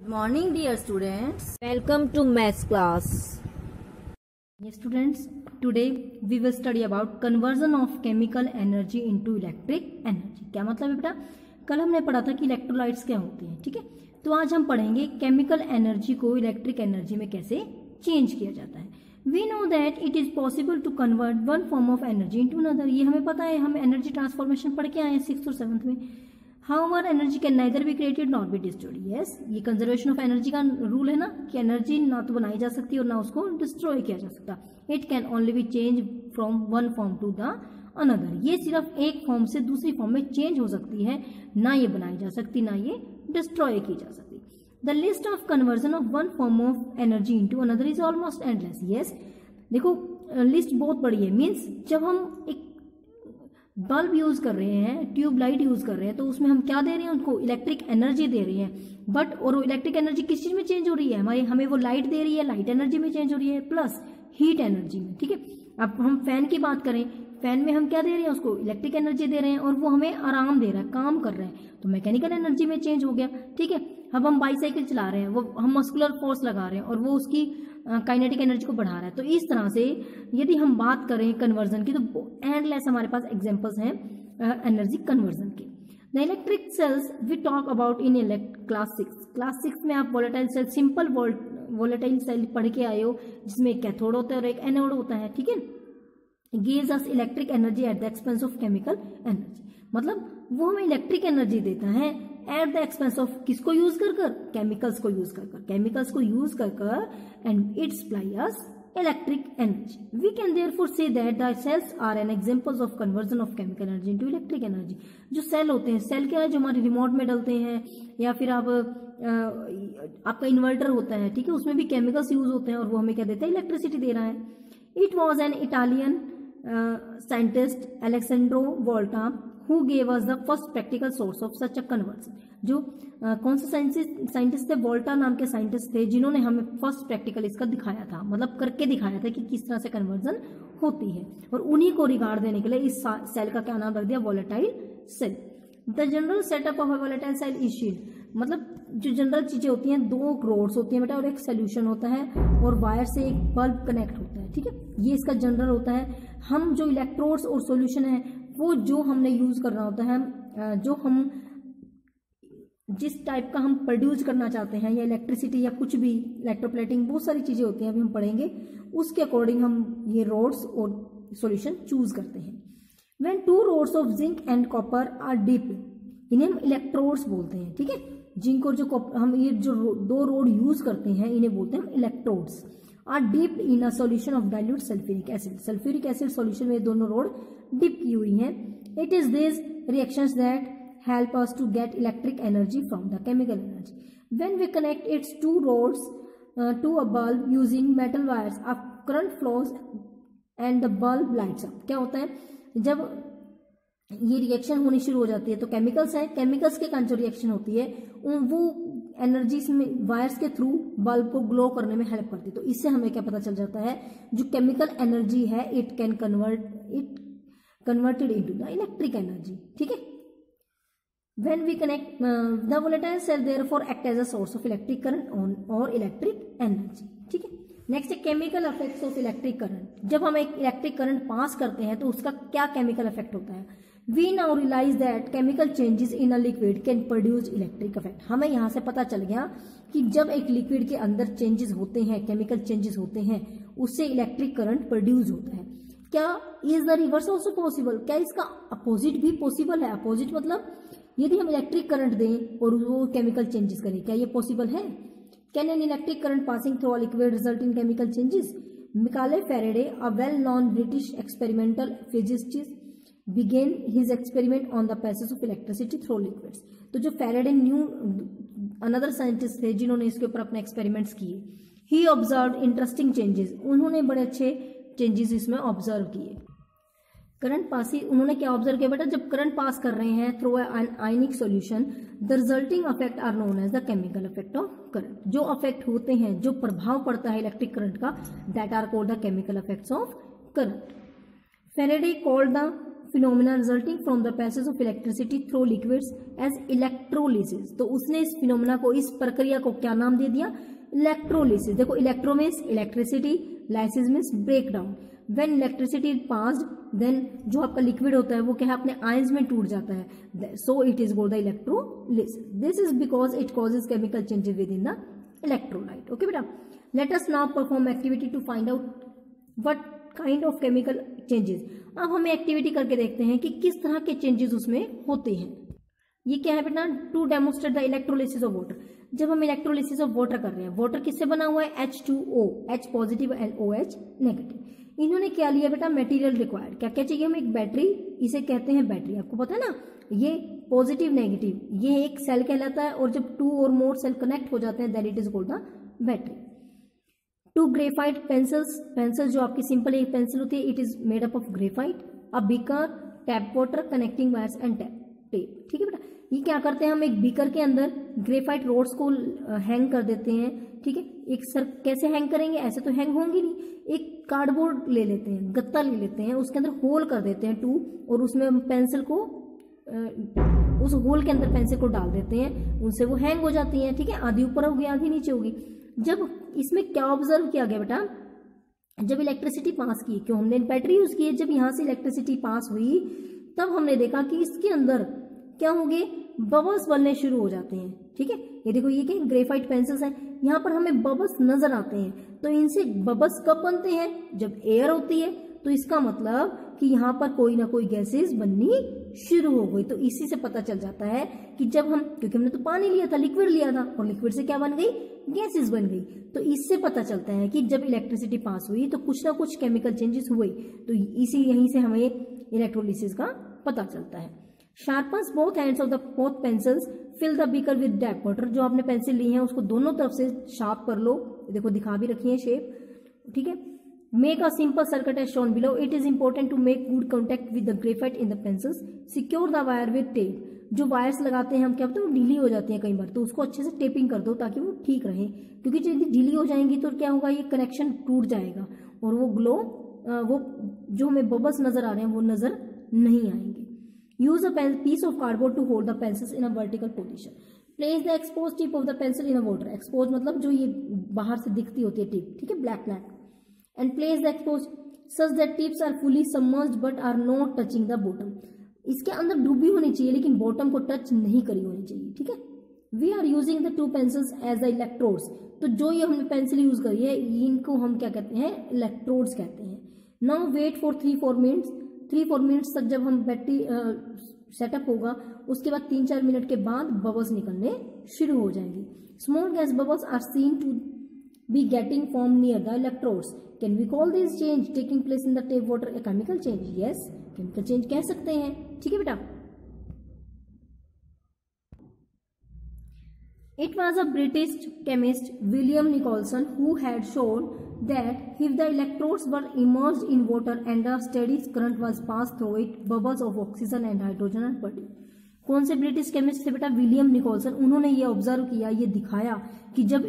Good dear students welcome to to class. Yes students, today we will study about conversion of chemical energy into electric क्या मतलब है बेटा? कल हमने पढ़ा था कि इलेक्ट्रोलाइट्स क्या होते हैं ठीक है? थीके? तो आज हम पढ़ेंगे केमिकल एनर्जी को इलेक्ट्रिक एनर्जी में कैसे चेंज किया जाता है। We know that it is possible to convert one form of energy into another ये हमें पता है हम एनर्जी ट्रांसफॉर्मेशन पढ़ के आए हैं सिक्स और सेवंथ में। However energy can neither be created not be destroyed yes ये कंजर्वेशन ऑफ़ एनर्जी का रूल है ना, कि एनर्जी ना तो बनाई जा सकती और ना उसको डिस्ट्रॉय किया जा सकता। It can only be change from one form to the another ये सिर्फ़ एक फॉर्म से दूसरी फॉर्म में चेंज हो सकती है, ना ये बनाई जा सकती, ना ये डिस्ट्रॉय की जा सकती। The list of conversion of one form of energy into another is almost endless yes देखो लिस्ट बहुत बड़ी है। मीन्स जब हम एक बल्ब यूज़ कर रहे हैं, ट्यूबलाइट यूज़ कर रहे हैं तो उसमें हम क्या दे रहे हैं? उनको इलेक्ट्रिक एनर्जी दे रहे हैं। बट और वो इलेक्ट्रिक एनर्जी किस चीज़ में चेंज हो रही है? हमारी, हमें वो लाइट दे रही है लाइट एनर्जी में चेंज हो रही है प्लस हीट एनर्जी में, ठीक है? अब हम फ़ैन की बात करें फ़ैन में हम क्या दे रहे हैं? उसको इलेक्ट्रिक एनर्जी दे रहे हैं और वो हमें आराम दे रहा है, काम कर रहे हैं। तो मैकेनिकल एनर्जी में चेंज हो गया, ठीक है? अब हम बाईसाइकिल चला रहे हैं, वो हम मस्कुलर फोर्स लगा रहे हैं और वो उसकी काइनेटिक एनर्जी को बढ़ा रहा है। तो इस तरह से यदि हम बात करें कन्वर्जन की तो एंडलेस हमारे पास एग्जाम्पल्स हैं एनर्जी कन्वर्जन के। The electric cells we talk about in elect class six class six में आप volatile cell simple volatile cell पढ़ के आए हो, जिसमें एक कैथोड होता है और एक एनोड होता है, ठीक है? Gives us electric energy at the expense of chemical energy मतलब वो हमें इलेक्ट्रिक एनर्जी देता है एट द एक्सपेंस ऑफ़ किसको यूज़ कर कर? केमिकल्स को यूज़ कर कर। केमिकल्स को यूज़ कर कर and it supply us electric electric energy. We can therefore say that the cells are an examples of conversion of chemical energy into electric energy. जो सेल होते हैं सेल क्या है? जो हमारे रिमोट में डलते हैं या फिर आप आपका इन्वर्टर होता है, ठीक है? उसमें भी केमिकल्स यूज़ होते हैं और वो हमें क्या देता है? इलेक्ट्रिसिटी दे रहा है। It was an Italian scientist Alessandro Volta who gave us the first practical source of such a conversion जो कौन से साइंटिस्ट थे? वोल्टा नाम के साइंटिस्ट थे, जिन्होंने हमें फ़र्स्ट प्रैक्टिकल इसका दिखाया था मतलब करके दिखाया था कि किस तरह से कन्वर्जन होती है। और उन्हीं को रिगार्ड देने के लिए इस सेल का क्या नाम रख दिया? Volatile cell the general setup of volatile cell is मतलब जो जनरल चीज़ें होती हैं, दो रोड्स होती हैं बेटा, और एक सोल्यूशन होता है, और वायर से एक बल्ब कनेक्ट होता है। ठीक है? ये इसका जनरल होता है। हम जो इलेक्ट्रोड्स और सॉल्यूशन है, वो जो हमने यूज़ करना होता है जो हम जिस टाइप का हम प्रोड्यूस करना चाहते हैं, या इलेक्ट्रिसिटी या कुछ भी इलेक्ट्रोप्लेटिंग बहुत सारी चीज़ें होती हैं, अभी हम पढ़ेंगे। उसके अकॉर्डिंग हम ये रोड्स और सॉल्यूशन चूज़ करते हैं। When two rods of zinc and copper are deep इन्हें हम इलेक्ट्रोड्स बोलते हैं, ठीक है? जिंक और जो हम ये जो दो रोड यूज़ करते हैं, इन्हें बोलते हैं हम electrodes are deep in a solution of dilute sulphuric acid sulphuric acid solution में दोनों रोड डीप की हुई हैं। It is this reactions that help us to get electric energy from the chemical energy when we connect its two rods to a bulb using metal wires a current flows and the bulb lights up क्या होता है? जब ये reaction होनी शुरू हो जाती है तो केमिकल्स हैं। केमिकल्स के कारण जो रिएक्शन होती है। वो एनर्जी में वायर्स के थ्रू बल्ब को ग्लो करने में हेल्प करती है। तो इससे हमें क्या पता चल जाता है? जो केमिकल एनर्जी है it can convert it converted into the electric energy ठीक है? When we connect uh, the volatile cell therefore act as a source of electric current on or electric energy ठीक है? नेक्स्ट है chemical effects of electric current जब हम एक electric current पास करते हैं तो उसका क्या केमिकल इफ़ेक्ट होता है? We now realise that chemical changes in a liquid can produce electric effect हमें यहाँ से पता चल गया कि जब एक लिक्विड के अंदर चेंजेस होते हैं केमिकल चेंजेस होते हैं, उससे इलेक्ट्रिक करंट प्रोड्यूस होता है। क्या is the reverse also possible क्या इसका अपोजिट भी पॉसिबल है? अपोजिट मतलब यदि हम इलेक्ट्रिक करंट दें और वो केमिकल चेंजेस करें, क्या ये पॉसिबल है? Can an electric current passing through liquid result in chemical changes Michael Faraday a well known British experimental physicist began his experiment on the passage of electricity through liquids तो जो Faraday new another scientist थे, जिन्होंने इसके ऊपर अपने experiments किए ही observe interesting changes उन्होंने बड़े अच्छे चेंजेस इसमें ऑब्ज़र्व किए। करंट पास ही, उन्होंने क्या ऑब्ज़र्व किया बेटा? जब करंट पास कर रहे हैं through an ionic solution the resulting affect are known as the chemical effect of current जो अफेक्ट होते हैं, जो प्रभाव पड़ता है इलेक्ट्रिक करंट का that are called the chemical effects of current Faraday called the phenomena resulting from the passage of electricity through liquids as electrolysis तो उसने इस फिनोमिना को, इस प्रक्रिया को क्या नाम दे दिया? इलेक्ट्रोलिसिस देखो electro means electricity lysis means break down when electricity passed then जो आपका लिक्विड होता है, वो क्या है? अपने आयंस में टूट जाता है. So it is called the electrolysis this is because it causes chemical changes within the electrolyte okay बेटा? Let us now perform activity to find out what kind of chemical changes अब हमें activity करके देखते हैं कि किस तरह के चेंजेस उसमें होते हैं। ये क्या है बेटा? To demonstrate the electrolysis of water जब हम इलेक्ट्रोलिसिस ऑफ़ वाटर कर रहे हैं वाटर किससे बना हुआ है? H two O H positive and O H negative इन्होंने क्या लिया बेटा? मटेरियल रिक्वायर्ड क्या क्या चाहिए हमें? एक बैटरी इसे कहते हैं बैटरी आपको पता है ना? ये पॉजिटिव नेगेटिव ये एक सेल कहलाता है और जब टू और मोर सेल कनेक्ट हो जाते हैं that it is called the battery two graphite pencils, pencil जो आपकी सिंपल एक पेंसिल होती है it is made up of graphite a beaker tap water connecting wires and tap tape ठीक है बेटा? ये क्या करते हैं हम? एक बीकर के अंदर ग्रेफाइट रोड्स को हैंग कर देते हैं, ठीक है? एक सर कैसे हैंग करेंगे? ऐसे तो हैंग होंगे नहीं। एक कार्डबोर्ड ले लेते हैं, गत्ता ले लेते हैं, उसके अंदर होल कर देते हैं टू और उसमें हम पेंसिल को उस होल के अंदर पेंसिल को डाल देते हैं, उनसे वो हैंग हो जाती हैं, ठीक है? आधी ऊपर होगी, आधी नीचे होगी। जब इसमें क्या ऑब्ज़र्व किया गया बेटा? जब इलेक्ट्रिसिटी पास की, क्यों हमने बैटरी यूज़ की है? जब यहाँ से इलेक्ट्रिसिटी पास हुई, तब हमने देखा कि इसके अंदर क्या होंगे? बबल्स बनने शुरू हो जाते हैं, ठीक है? ये देखो, ये क्या ग्रेफाइट पेंसिल्स हैं। यहाँ पर हमें बबल्स नज़र आते हैं। तो इनसे बबल्स कब बनते हैं? जब एयर होती है। तो इसका मतलब कि यहाँ पर कोई ना कोई गैसेस बननी शुरू हो गई। तो इसी से पता चल जाता है कि जब हम, क्योंकि हमने तो पानी लिया था लिक्विड लिया था, और लिक्विड से क्या बन गई? गैसेस बन गई। तो इससे पता चलता है कि जब इलेक्ट्रिसिटी पास हुई तो कुछ ना कुछ केमिकल चेंजेस हुए। तो इसी, यहीं से हमें इलेक्ट्रोलिसिस का पता चलता है। Sharpens both hands of the both pencils fill the beaker with tap water जो आपने पेंसिल ली है, उसको दोनों तरफ़ से शार्प कर लो। देखो, दिखा भी रखी है शेप ठीक है? Make a simple circuit as shown below it is important to make good contact with the graphite in the pencils secure the wire with tape जो वायर्स लगाते हैं, हम क्या बोलते हैं? ढीली हो जाती है कई बार। तो उसको अच्छे से टेपिंग कर दो ताकि वो ठीक रहे। क्योंकि यदि ढीली हो जाएँगी तो क्या होगा? ये कनेक्शन टूट जाएगा। और वो ग्लो वो जो हमें बबल्स नज़र आ रहे हैं, वो नज़र नहीं आएँगे। Use a piece of cardboard to hold the pencils in a vertical position. Place the exposed tip of the pencil in a water. Exposed मतलब जो ये बाहर से दिखती होती है टिप ठीक है? Black black and place the expose such that tips are fully submerged but are not touching the bottom इसके अंदर डूबी होनी चाहिए, लेकिन बॉटम को टच नहीं करी होनी चाहिए, ठीक है? We are using the two pencils as the electrodes तो जो ये हमने पेंसिल यूज़ करी है, इनको हम क्या कहते हैं? इलेक्ट्रोड्स कहते हैं। Now wait for three four minutes three four minutes तक जब हम बैटरी सेटअप होगा, उसके बाद तीन, चार मिनट के बाद बबल्स निकलने शुरू हो जाएँगे। Small gas bubbles are seen to be getting form near the electrodes can we call this change taking place in the tap water a chemical change yes chemical change कह सकते हैं ठीक है बेटा It was a British chemist William Nicholson who had shown that if the electrodes were immersed in water and a steady current was passed through it, bubbles of oxygen and hydrogen are produced. कौन से British chemist थे बेटा William Nicolson उन्होंने ये observe किया ये दिखाया कि जब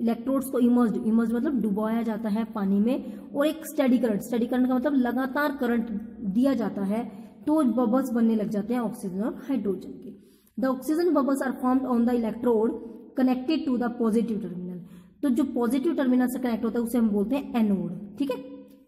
इलेक्ट्रोड्स को इमर्ज इमर्ज मतलब डुबाया जाता है पानी में और एक स्टडी करंट स्टडी करंट का मतलब लगातार करंट दिया जाता है तो बबल्स बनने लग जाते हैं ऑक्सीजन और हाइड्रोजन के। The oxygen bubbles are formed on the electrode connected to the positive terminal तो जो पॉजिटिव टर्मिनल से कनेक्ट होता है उसे हम बोलते हैं एनोड ठीक है?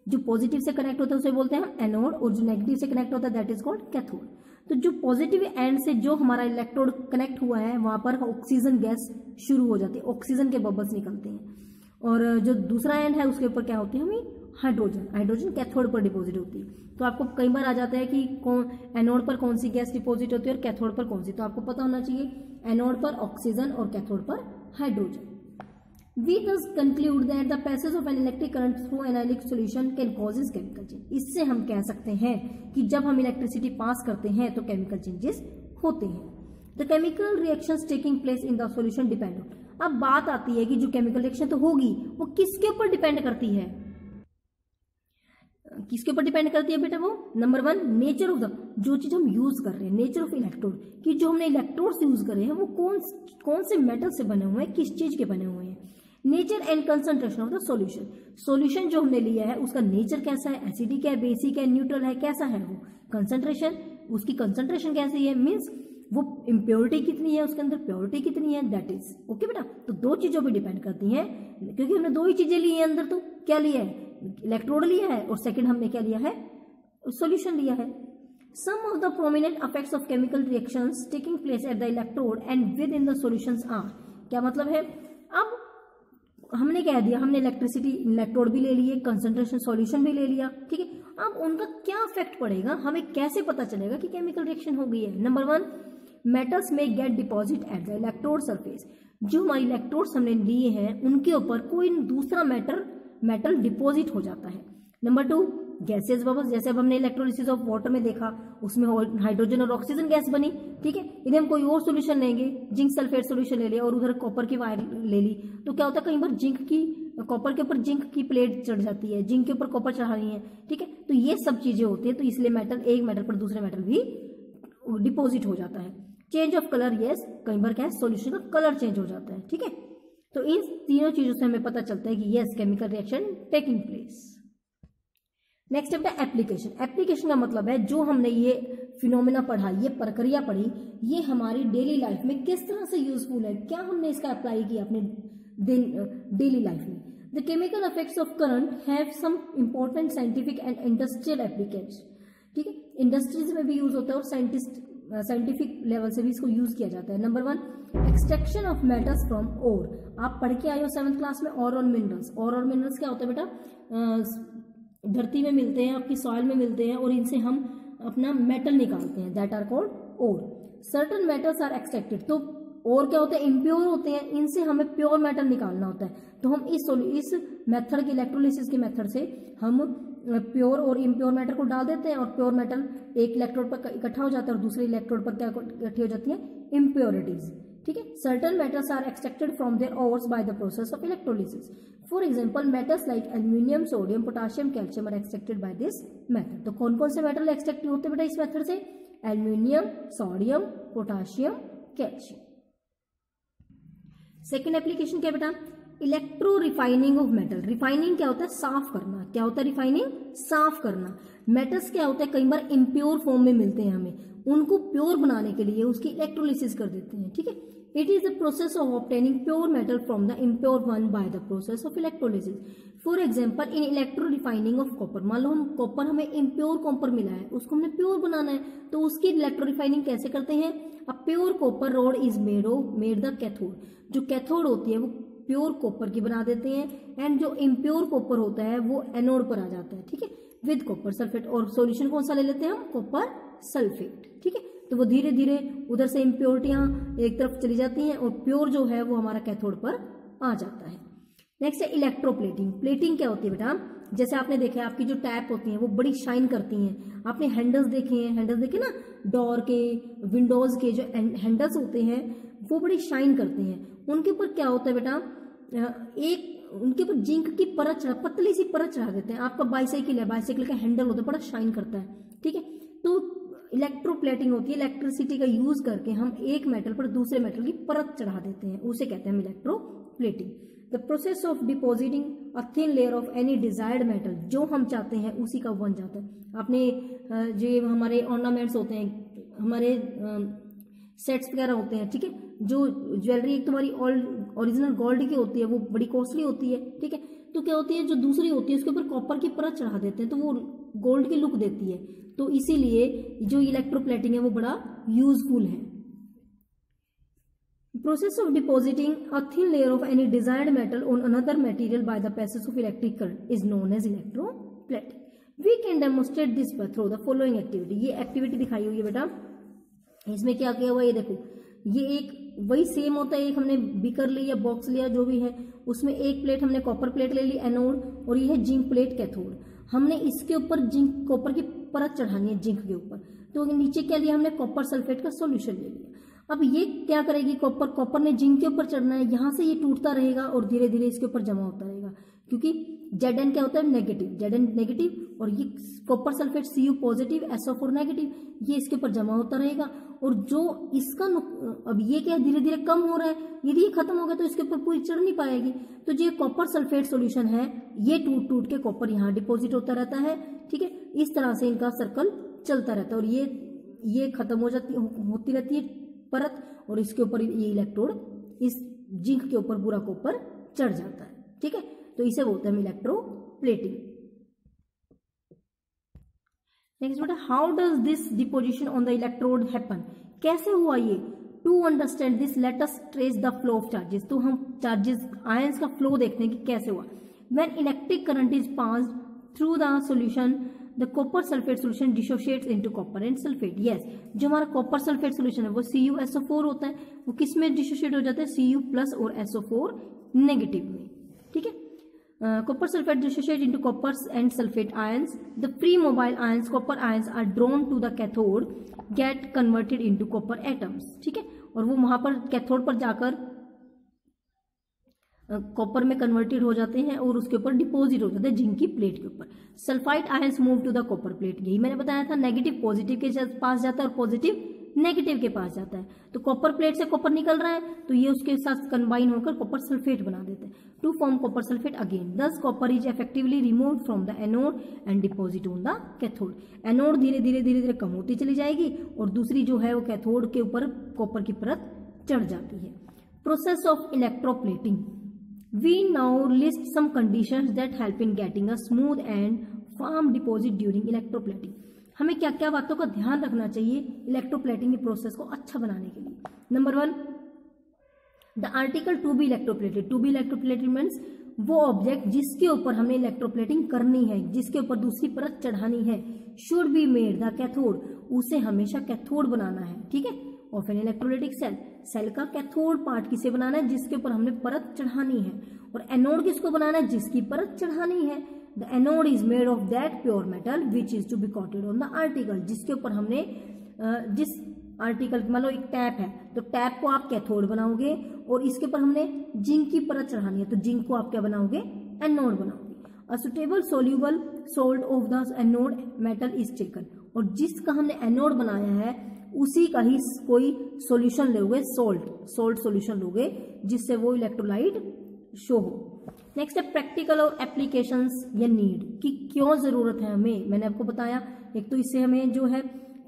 जो पॉजिटिव से कनेक्ट होता है उसे बोलते हैं हम एनोड और जो नेगेटिव से कनेक्ट होता है दैट इज़ कॉल्ड कैथोड तो जो पॉजिटिव एंड से जो हमारा इलेक्ट्रोड कनेक्ट हुआ है, वहाँ पर ऑक्सीजन गैस शुरू हो जाती है। ऑक्सीजन के बबल्स निकलते हैं। और जो दूसरा एंड है, उसके ऊपर क्या होती है हमें? हाइड्रोजन हाइड्रोजन कैथोड पर डिपॉजिट होती है। तो आपको कई बार आ जाता है कि कौन एनोड पर कौन सी गैस डिपॉजिट होती है और कैथोड पर कौन सी? तो आपको पता होना चाहिए एनोड पर ऑक्सीजन और कैथोड पर hydrogen We thus conclude that the passage of an electric current through an analytic solution can causes chemical change. इससे हम कह सकते हैं कि जब हम इलेक्ट्रिसिटी पास करते हैं तो केमिकल चेंजेस होते हैं। The chemical reaction taking place in the solution depend अब बात आती है कि जो केमिकल रिएक्शन तो होगी, वो किसके ऊपर डिपेंड करती है? किसके ऊपर डिपेंड करती है बेटा वो? Number one nature of the जो चीज़ हम यूज़ कर रहे हैं नेचर ऑफ़ इलेक्ट्रोड कि जो हमने इलेक्ट्रोड यूज़ करे हैं, वो कौन कौन से मेटल से बने हुए हैं, किस चीज़ के बने हुए हैं? Nature and concentration of the solution. Solution जो हमने लिया है, उसका नेचर कैसा है? एसिडिक है, बेसिक है, न्यूट्रल है, कैसा है वो? कंसंट्रेशन, उसकी कंसंट्रेशन कैसी है? मीन्स वो इम्प्योरिटी कितनी है, उसके अंदर प्योरिटी कितनी है? दैट इज़ ओके बेटा? तो दो चीज़ों पे डिपेंड करती हैं। क्योंकि हमने दो ही चीज़ें ली हैं अंदर तो क्या लिया है? इलेक्ट्रोड लिया है, और सेकंड हमने क्या लिया है? सॉल्यूशन लिया है। Some of the prominent effects of chemical reactions taking place at the electrode and within the solutions are, क्या मतलब है? अब हमने कह दिया, हमने इलेक्ट्रिसिटी इलेक्ट्रोड भी ले लिए कंसंट्रेशन सॉल्यूशन भी ले लिया, ठीक है? अब उनका क्या इफ़ेक्ट पड़ेगा? हमें कैसे पता चलेगा कि केमिकल रिएक्शन हो गई है? नंबर वन मेटल्स में get deposit at the electrode surface जो हमारे इलेक्ट्रोड्स हमने लिए हैं, उनके ऊपर कोई दूसरा मेटल मेटल डिपॉजिट हो जाता है. नंबर टू गैसेज बबल्स जैसे अब हमने इलेक्ट्रोलिसिस ऑफ़ वाटर में देखा, उसमें हाइड्रोजन और ऑक्सीजन गैस बनी, ठीक है? इन्हें हम कोई और सोल्यूशन लेंगे जिंक सल्फेट सोल्यूशन ले लिया और उधर कॉपर की वायर ले ली। तो क्या होता है कई बार जिंक की कॉपर के ऊपर जिंक की प्लेट चढ़ जाती है जिंक के ऊपर कॉपर चढ़ा रही है, ठीक है? तो ये सब चीज़ें होती है तो इसलिए मेटल एक मेटल पर दूसरे मेटल भी डिपोजिट हो जाता है। चेंज ऑफ़ कलर यस कई बार क्या है सोल्यूशन का कलर चेंज हो जाता है, ठीक है? तो इन तीनों चीज़ों से हमें पता चलता है कि yes chemical reaction taking place next step है एप्लीकेशन एप्लीकेशन का मतलब है जो हमने ये फिनोमिना पढ़ा, ये प्रक्रिया पढ़ी, ये हमारी डेली लाइफ में किस तरह से यूजफुल है, क्या हमने इसका अप्लाई किया अपने डेली लाइफ में? The chemical effects of current have some important scientific and industrial application ठीक है? इंडस्ट्रीज़ में भी यूज़ होता है और साइंटिस्ट साइंटिफिक लेवल से भी इसको यूज़ किया जाता है. Number one extraction of metals from ore आप पढ़ के आए हो सेवंथ क्लास में और और मिनरल्स और और मिनरल्स क्या होता है बेटा? धरती में मिलते हैं, आपकी सॉइल में मिलते हैं और इनसे हम अपना मेटल निकालते हैं that are called ore certain metals are extracted तो और क्या होते हैं? इम्प्योर होते हैं। इनसे हमें प्योर मेटल निकालना होता है। तो हम इस इस मेथड के इलेक्ट्रोलिसिस के मेथड से हम प्योर और इम्प्योर मेटल को डाल देते हैं और प्योर मेटल एक इलेक्ट्रोड पर इकट्ठा हो जाता है और दूसरे इलेक्ट्रोड पर क्या इकट्ठी हो जाती है? इम्प्योरिटीज ठीक है? Certain metals are extracted from their ores by the process of electrolysis for example metals like aluminium sodium potassium calcium are extracted by this method तो कौन कौन से मेटल एक्सट्रैक्ट होते बेटा इस मेथड से? Aluminium sodium potassium calcium second application क्या बेटा? Electro refining of metal refining क्या होता है? साफ़ करना. क्या होता है रिफाइनिंग साफ़ करना. मेटल्स क्या होता है? कई बार इम्प्योर फॉर्म में मिलते हैं हमें. उनको प्योर बनाने के लिए उसकी इलेक्ट्रोलिसिस कर देते हैं, ठीक है? It is the process of obtaining pure metal from the impure one by the process of electrolysis for example in electro refining of copper मान लो हम कॉपर हमें इम्प्योर कॉपर मिला है, उसको हमने प्योर बनाना है तो उसकी इलेक्ट्रो रिफाइनिंग कैसे करते हैं? A pure copper rod is made of made the cathode जो कैथोड होती है, वो प्योर कॉपर की बना देते हैं एंड जो इम्प्योर कॉपर होता है, वो एनोड पर आ जाता है, ठीक है? विद कॉपर सल्फेट और सोल्यूशन कौन सा ले लेते हैं हम? कॉपर सल्फेट ठीक है? तो वो धीरे धीरे उधर से इम्प्योरिटियाँ एक तरफ़ चली जाती हैं और प्योर जो है वो हमारा कैथोड पर आ जाता है। नेक्स्ट है इलेक्ट्रोप्लेटिंग प्लेटिंग क्या होती है बेटा? जैसे आपने देखा आपकी जो टैप होती हैं, वो बड़ी शाइन करती हैं। आपने हैंडल्स देखे हैं हैंडल्स देखे ना? डोर के विंडोज़ के जो हैंडल्स होते हैं, वो बड़ी शाइन करते हैं। उनके ऊपर क्या होता है बेटा? एक, उनके ऊपर जिंक की परत चढ़ा, पतली सी परत चढ़ा देते हैं। आपका बाइसाइकिल है बाइसाइकिल का हैंडल होता है, बड़ा शाइन करता है। ठीक है? तो इलेक्ट्रोप्लेटिंग होती है इलेक्ट्रिसिटी का यूज़ करके हम एक मेटल पर दूसरे मेटल की परत चढ़ा देते हैं, उसे कहते हैं हम electroplating the process of depositing a thin layer of any desired metal जो हम चाहते हैं, उसी का बन जाता है। आपने जो हमारे ऑर्नामेंट्स होते हैं, हमारे सेट्स वगैरह होते हैं, ठीक है? जो ज्वेलरी एक तुम्हारी ओरिजिनल गोल्ड की होती है, वो बड़ी कॉस्टली होती है, ठीक है? तो क्या होती है, जो दूसरी होती है, उसके ऊपर कॉपर की परत चढ़ा देते हैं तो वो गोल्ड की लुक देती है। तो इसीलिए जो इलेक्ट्रोप्लेटिंग है वो बड़ा यूजफुल है। Process of depositing a thin layer of any desired metal on another material by the passage of electric current is known as electroplating we can demonstrate this through the following activity ये activity दिखाई हुई है बेटा। इसमें क्या किया हुआ ये देखो। ये एक वही सेम होता है, एक हमने बिकर लिया बॉक्स लिया, जो भी है। उसमें एक प्लेट हमने कॉपर प्लेट ले ली एनोड और ये है जिंक प्लेट कैथोड हमने इसके ऊपर जिंक कॉपर की परत चढ़ानी है जिंक के ऊपर। तो नीचे क्या लिया हमने कॉपर सल्फेट का सोल्यूशन ले लिया। अब ये क्या करेगी? कॉपर कॉपर ने जिंक के ऊपर चढ़ना है, यहाँ से ये टूटता रहेगा और धीरे धीरे इसके ऊपर जमा होता रहेगा। क्योंकि जेड एन क्या होता है? नेगेटिव जेड एन नेगेटिव और ये copper sulphate C U positive S O four negative ये इसके ऊपर जमा होता रहेगा। और जो इसका अब ये क्या धीरे धीरे कम हो रहा है? यदि ये खत्म हो गया तो इसके ऊपर पूरी चढ़ नहीं पाएगी। तो जो कॉपर सल्फेट सोल्यूशन है, ये टूट टूट के कॉपर यहाँ डिपोजिट होता रहता है, ठीक है? इस तरह से इनका सर्कल चलता रहता है और ये ये खत्म हो जाती होती रहती है। परत और इसके ऊपर ये इलेक्ट्रोड इस जिंक के ऊपर पूरा के ऊपर चढ़ जाता है। ठीक है? तो इसे बोलते हैं हम इलेक्ट्रोप्लेटिंग नेक्स्ट बेटा how does this deposition on the electrode happen कैसे हुआ ये? To understand this let us trace the flow of charges तो हम चार्जेस आयंस का फ्लो देखते हैं कि कैसे हुआ। When electric current is pass through the solution the copper sulphate solution dissociate into copper and sulphate yes जो हमारा कॉपर सल्फेट सोल्यूशन है, वो सी यू एसओ फोर होता है। वो किसमें डिसोशिएट हो जाता है? सी यू प्लस और एसओ फोर नेगेटिव में। ठीक है? Copper sulphate dissociate into copper and sulphate ions the free mobile ions copper ions are drawn to the cathode get converted into copper atoms ठीक है? और वो वहाँ पर कैथोड पर जाकर कॉपर में कन्वर्टेड हो जाते हैं और उसके ऊपर डिपॉजिट हो जाते हैं जिंक की प्लेट के ऊपर। Sulphide ions move to the copper plate यही मैंने बताया था नेगेटिव पॉजिटिव के पास जाता है और पॉजिटिव नेगेटिव के पास जाता है। तो कॉपर प्लेट से कॉपर निकल रहा है तो ये उसके साथ कंबाइन होकर कॉपर सल्फेट बना देते हैं। To form copper sulphate again thus copper is effectively remove from the anode and deposit on the cathode anode धीरे धीरे धीरे धीरे कम होती चली जाएगी और दूसरी जो है वो कैथोड के ऊपर कॉपर की परत चढ़ जाती है। Process of electroplating we now list some conditions that help in getting a smooth and firm deposit during electroplating हमें क्या क्या बातों का ध्यान रखना चाहिए इलेक्ट्रोप्लेटिंग प्रोसेस को अच्छा बनाने के लिए? Number one the article to be electroplated to be electroplated means वो ऑब्जेक्ट जिसके ऊपर हमें इलेक्ट्रोप्लेटिंग करनी है, जिसके ऊपर दूसरी परत चढ़ानी है should be made the cathode उसे हमेशा कैथोड बनाना है, ठीक है? Of an electrolytic cell cell का कैथोड पार्ट किसे बनाना है? जिसके ऊपर हमने परत चढ़ानी है। और एनोड किसको बनाना है? जिसकी परत चढ़ानी है। The anode is made of that pure metal which is to be coated on the article जिसके ऊपर हमने जिस आर्टिकल मान लो एक टैप है। तो टैप को आप कैथोड बनाओगे और इसके ऊपर हमने जिंक की परत चढ़ानी है। तो जिंक को आप क्या बनाओगे? एनोड बनाओगे। A suitable soluble salt of the anode metal is taken और जिसका हमने एनोड बनाया है उसी का ही कोई सॉल्यूशन लोगे सोल्ट सोल्ट सॉल्यूशन लोगे, जिससे वो इलेक्ट्रोलाइट शो हो। नेक्स्ट है प्रैक्टिकल और एप्लीकेशंस या नीड कि क्यों ज़रूरत है हमें? मैंने आपको बताया। एक तो इससे हमें जो है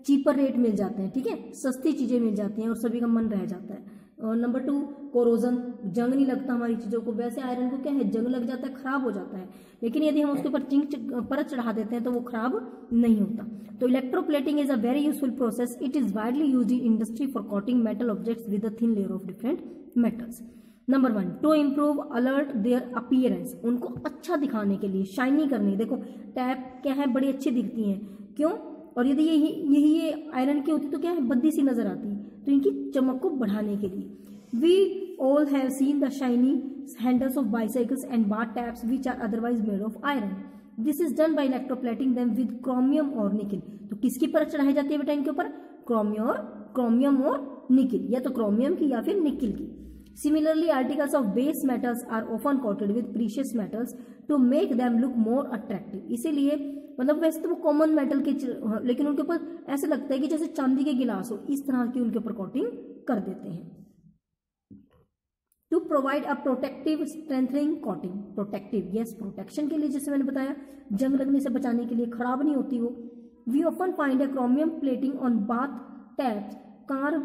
चीपर रेट मिल जाते हैं, ठीक है? सस्ती चीज़ें मिल जाती हैं और सभी का मन रह जाता है। और नंबर टू कोरोजन जंग नहीं लगता हमारी चीज़ों को। वैसे आयरन को क्या है? जंग लग जाता है, खराब हो जाता है। लेकिन यदि हम उसके ऊपर चिंक परत चढ़ा देते हैं तो वो खराब नहीं होता। तो electroplating is a very useful process it is widely use in industry for coating metal objects with a thin layer of different metals number one to improve alert their appearance उनको अच्छा दिखाने के लिए शाइनी करने। देखो tap क्या है? बड़ी अच्छी दिखती हैं। क्यों? और यदि यही यही ये आयरन की होती तो क्या है? बद्दी सी नज़र आती। तो इनकी चमक को बढ़ाने के लिए। We all have seen the shiny handles of bicycles and bar taps which are otherwise made of iron this is done by electroplating them with chromium और निकिल तो किसकी परत चढ़ाई जाती है बेटा इनके ऊपर? क्रोमियम और क्रोमियम और निकिल या तो क्रोमियम की या फिर निकिल की. Similarly, articles of base metals are often coated with precious metals to make them look more attractive. इसीलिए मतलब वैसे तो वो कॉमन मेटल के लेकिन उनके ऊपर ऐसे लगता है कि जैसे चांदी के गिलास हो इस तरह की उनके ऊपर कोटिंग कर देते हैं। To provide a protective strengthening coating protective yes protection के लिए जैसे मैंने बताया, जंग लगने से बचाने के लिए खराब नहीं होती वो। We often find a chromium plating on bath taps car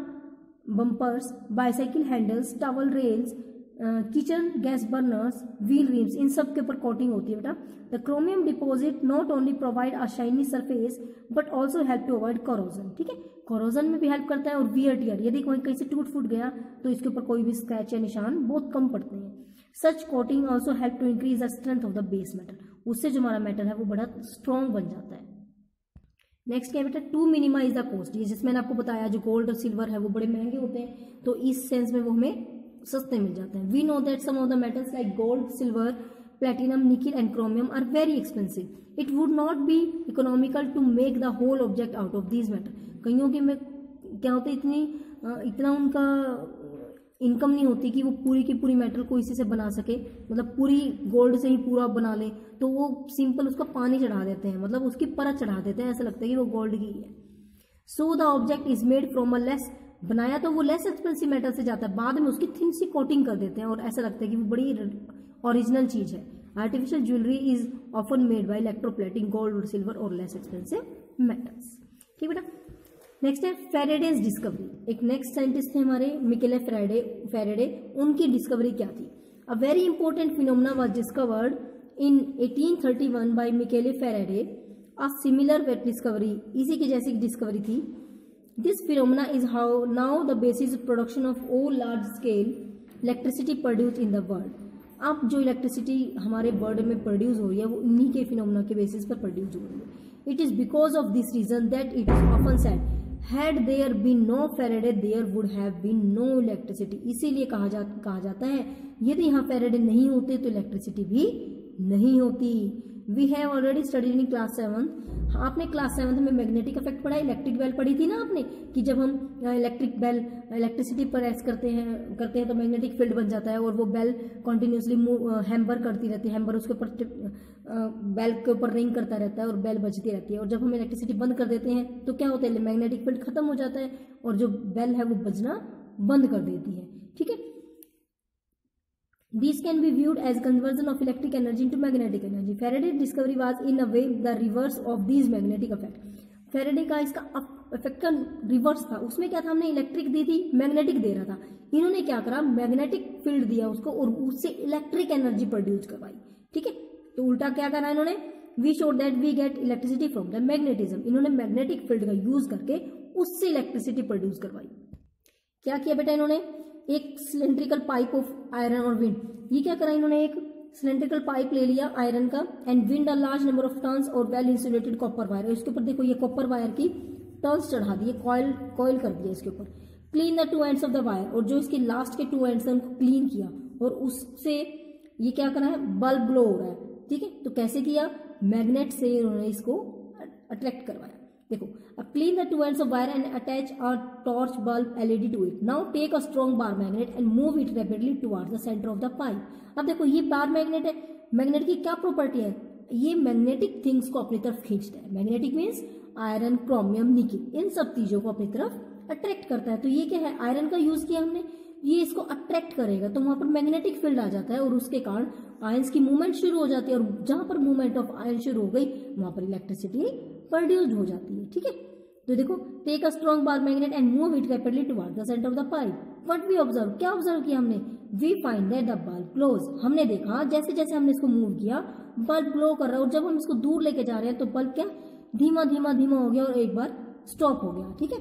bumpers bicycle handles towel rails kitchen gas burners wheel rims इन सब के ऊपर कोटिंग होती है बेटा। The chromium deposit not only provide a shiny surface but also help to avoid corrosion ठीक है? Corrosion में भी हेल्प करता है और वियर टियर यदि कोई कहीं से टूट फूट गया तो इसके ऊपर कोई भी स्क्रैच या निशान बहुत कम पड़ते हैं। Such coating also help to increase the strength of the base metal उससे जो हमारा मेटल है, वो बड़ा स्ट्रॉन्ग बन जाता है। नेक्स्ट क्या बेटा? टू मिनिमाइज द कॉस्ट ये जिसमें आपको बताया, जो गोल्ड और सिल्वर है, वो बड़े महँगे होते हैं। तो इस सेंस में वो हमें सस्ते मिल जाते हैं। We know that some of the metals like gold silver platinum nickel and chromium are very expensive it would not be economical to make the whole object out of these metal कईयों के में क्या होता है, इतनी इतना उनका income नहीं होती कि वो पूरी की पूरी मेटल को इसी से बना सके। मतलब पूरी गोल्ड से ही पूरा बना ले। तो वो सिंपल उसका पानी चढ़ा देते हैं। मतलब उसकी परत चढ़ा देते हैं। ऐसा लगता है कि वो गोल्ड की है so the object is made from a less बनाया तो वो लेस एक्सपेंसिव मेटल से जाता है। बाद में उसकी थिन सी कोटिंग कर देते हैं और ऐसा लगता है कि वो बड़ी ओरिजिनल चीज़ है। Artificial jewellery is often made by electroplating gold और सिल्वर और लेस एक्सपेंसिव मेटल्स ठीक बेटा? नेक्स्ट है फेरेडेज डिस्कवरी एक नेक्स्ट साइंटिस्ट थे हमारे मिकेले फेरेडे फेरेडे उनकी डिस्कवरी क्या थी? A very important phenomena was discovered in 1831 by Michael Faraday a similar wet discovery इसी की जैसी डिस्कवरी थी। This phenomena is how now the basis production of all large scale electricity produce in the world अब जो electricity हमारे world में produce हो रही है, वो इन्हीं के फिनोमना के बेसिस पर प्रोड्यूस हो रही है। It is because of this reason that it is often said had there been no Faraday there would have been no electricity इसीलिए कहा जा, कहा जाता है, यदि यहाँ फेरेडे नहीं होते तो इलेक्ट्रिसिटी भी नहीं होती। We have already studied in class seven आपने क्लास सेवंथ में मैग्नेटिक इफ़ेक्ट पढ़ा इलेक्ट्रिक बेल पढ़ी थी ना आपने? कि जब हम इलेक्ट्रिक बेल इलेक्ट्रिसिटी पर एस करते हैं करते हैं तो मैग्नेटिक फ़ील्ड बन जाता है और वो बेल कंटिन्यूसली हैम्बर करती रहती है। हैम्बर उसके ऊपर बेल के ऊपर रिंग करता रहता है और बेल बजती रहती है। और जब हम इलेक्ट्रिसिटी बंद कर देते हैं तो क्या होता है? मैग्नेटिक फ़ील्ड खत्म हो जाता है और जो बेल है वो बजना बंद कर देती है। ठीक है? These can be viewed as conversion of electric energy into magnetic energy. Faraday's discovery was, in a way, the reverse of these magnetic effect. Faraday का इसका इफ़ेक्ट का रिवर्स था। उसमें क्या था? हमने इलेक्ट्रिक दी थी मैग्नेटिक दे रहा था। इन्होंने क्या करा? मैग्नेटिक फ़ील्ड दिया उसको और उससे इलेक्ट्रिक एनर्जी प्रोड्यूस करवाई। ठीक है? तो उल्टा क्या करा इन्होंने? We showed that we get electricity from the magnetism इन्होंने मैग्नेटिक फ़ील्ड का यूज़ करके उससे इलेक्ट्रिसिटी प्रोड्यूस करवाई। क्या किया बेटा इन्होंने? एक सिलेंड्रिकल पाइप ऑफ़ आयरन और विंड ये क्या करा इन्होंने? एक सिलेंड्रिकल पाइप ले लिया आयरन का and wind large number of turns और वेल इंसुलेटेड कॉपर वायर इसके ऊपर देखो, ये कॉपर वायर की टर्न्स चढ़ा दिए कॉयल कॉयल कर दिया इसके ऊपर. Clean the two ends of the wire और जो इसके लास्ट के टू एंड्स है, उनको क्लीन किया. और उससे ये क्या करा है? बल्ब ग्लो हो रहा है. ठीक है? तो कैसे किया? मैग्नेट से उन्होंने इसको अट्रैक्ट करवाया. देखो, अब clean the two of wire end attach a torch bulb LED to it now take a strong bar magnet and move it rapidly towards the centre of the pipe अब देखो, ये bar magnet है। Magnet की क्या property है? ये magnetic things को अपनी तरफ़ खींचता है। Magnetic means iron chromium nickel इन सब चीज़ों को अपनी तरफ़ अट्रैक्ट करता है। तो ये क्या है? आयरन का यूज़ किया हमने। ये इसको अट्रैक्ट करेगा। तो वहाँ पर मैग्नेटिक फ़ील्ड आ जाता है और उसके कारण आयंस की मूवमेंट शुरू हो जाती है। और जहाँ पर मूवमेंट ऑफ़ आयन शुरू हो गई, वहाँ पर इलेक्ट्रिसिटी प्रोड्यूस्ड हो जाती है, ठीक है? तो देखो take a strong bar magnet and move it rapidly toward the centre of the pipe what we observe क्या ऑब्ज़र्व किया हमने? We find that the bulb close हमने देखा जैसे जैसे हमने इसको मूव किया बल्ब ग्लो कर रहा है और जब हम इसको दूर लेके जा रहे हैं तो बल्ब क्या? धीमा धीमा धीमा हो गया और एक बार स्टॉप हो गया, ठीक है?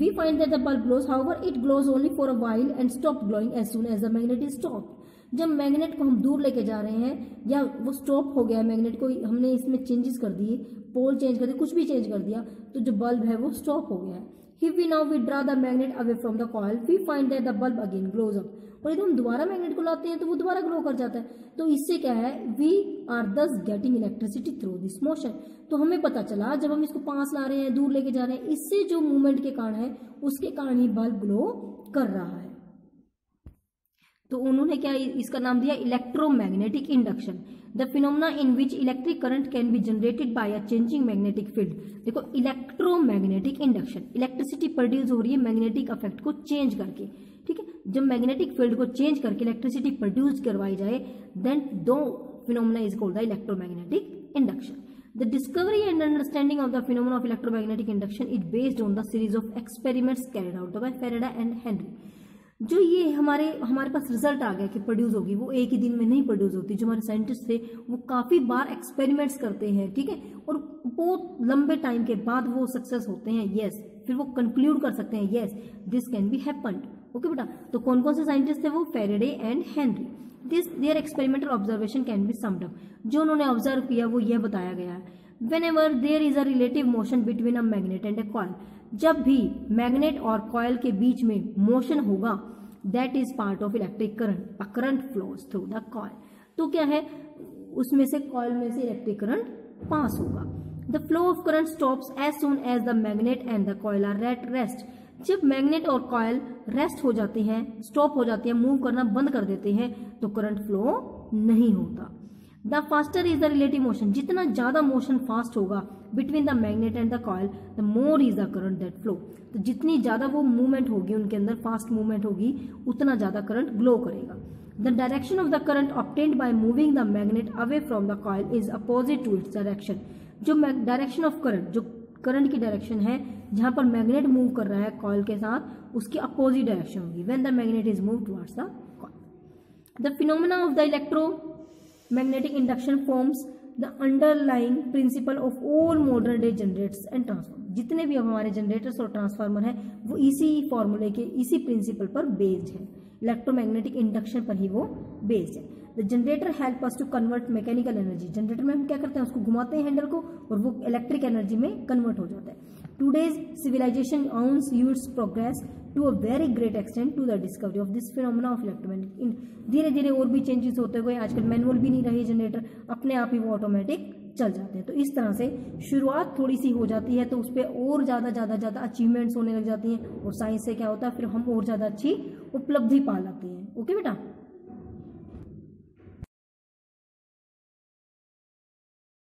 we find that the bulb glows. However, it glows only for a while and stop glowing as soon as the magnet is stopped. जब मैग्नेट को हम दूर लेके जा रहे हैं या वो स्टॉप हो गया मैग्नेट को हमने इसमें चेंजेस कर दिए पोल चेंज कर दिया कुछ भी चेंज कर दिया तो जो बल्ब है वो स्टॉप हो गया है। If we now withdraw the magnet away from the coil, we find that the bulb again glows up. और यदि हम दोबारा मैग्नेट को लाते हैं तो वो दोबारा ग्लो कर जाता है। तो इससे क्या है? We are thus getting electricity through this motion तो हमें पता चला जब हम इसको पास ला रहे हैं दूर लेके जा रहे हैं इससे जो मूवमेंट के कारण है उसके कारण ही बल्ब ग्लो कर रहा है। तो उन्होंने क्या इसका नाम दिया? Electromagnetic induction the phenomena in which electric current can be generated by a changing magnetic field देखो इलेक्ट्रोमैग्नेटिक इंडक्शन इलेक्ट्रिसिटी प्रोड्यूस हो रही है मैग्नेटिक इफ़ेक्ट को चेंज करके। ठीक है? जब मैग्नेटिक फ़ील्ड को चेंज करके इलेक्ट्रिसिटी प्रोड्यूस करवाई जाए then the phenomena is called the electromagnetic induction The discovery and understanding of the phenomena of electromagnetic induction is based on the series of experiments carried out by Faraday and Henry. जो ये हमारे हमारे पास result आ गया कि produce होगी, वो एक ही दिन में नहीं प्रोड्यूस होती। जो हमारे साइंटिस्ट थे, वो काफ़ी बार एक्सपेरिमेंट्स करते हैं, ठीक है? और बहुत लंबे टाइम के बाद वो सक्सेस होते हैं यस फिर वो कंक्लूड कर सकते हैं yes this can be happened okay बेटा? तो कौन कौन से साइंटिस्ट थे वो? Faraday and Henry this their experimental observation can be summed जो उन्होंने ऑब्ज़र्व किया, वो यह बताया गया है। Whenever there is a relative motion between a magnet and a coil जब भी मैग्नेट और कॉयल के बीच में मोशन होगा that is part of electric current a current flows through the coil तो क्या है? उसमें से कॉयल में से इलेक्ट्रिक करंट पास होगा। The flow of current stops as soon as the magnet and the coil are at rest जब magnet और कॉयल रेस्ट हो जाते हैं स्टॉप हो जाते हैं मूव करना बंद कर देते हैं तो करंट फ्लो नहीं होता। The faster is the relative motion जितना ज़्यादा मोशन फास्ट होगा between the magnet and the coil the more is the current that flow तो जितनी ज़्यादा वो मूवमेंट होगी, उनके अंदर फास्ट मूवमेंट होगी, उतना ज़्यादा करंट ग्लो करेगा. The direction of the current obtained by moving the magnet away from the coil is opposite to its direction जो डायरेक्शन ऑफ़ करंट जो करंट की डायरेक्शन है, जहाँ पर मैग्नेट मूव कर रहा है कॉयल के साथ, उसकी अपोजिट डायरेक्शन होगी. When the magnet is move towards the coil the phenomena of the electro magnetic induction forms the underlying principle of all modern day generators and transformer जितने भी अब हमारे जनरेटर्स और ट्रांसफार्मर हैं, वो इसी फॉर्मूले के, इसी प्रिंसिपल पर बेस्ड है। इलेक्ट्रोमैग्नेटिक इंडक्शन पर ही वो बेस्ड है। The generator help us to convert mechanical energy generator में हम क्या करते हैं? उसको घुमाते हैं हैंडल को और वो इलेक्ट्रिक एनर्जी में कन्वर्ट हो जाता है। Today's civilization owes use progress to a very great extent to the discovery of this phenomena of electromagnetic धीरे धीरे और भी चेंजेस होते हुए आजकल मैनुअल भी नहीं रहे जनरेटर अपने आप ही वो ऑटोमेटिक चल जाते हैं। तो इस तरह से शुरुआत थोड़ी सी हो जाती है तो उस पर और ज़्यादा ज़्यादा ज़्यादा अचीवमेंट्स होने लग जाती हैं और साइंस से क्या होता है, फिर हम और ज़्यादा अच्छी उपलब्धि पा लाते हैं। ओके बेटा?